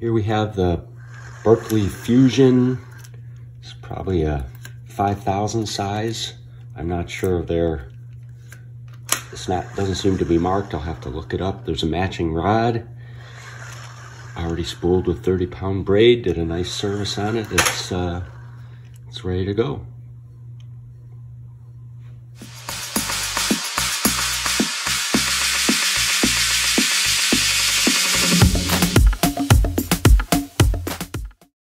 Here we have the Berkley Fusion. It's probably a 5,000 size. I'm not sure if they're, it's not, doesn't seem to be marked. I'll have to look it up. There's a matching rod. Already spooled with 30 pound braid. Did a nice service on it. It's, uh, it's ready to go.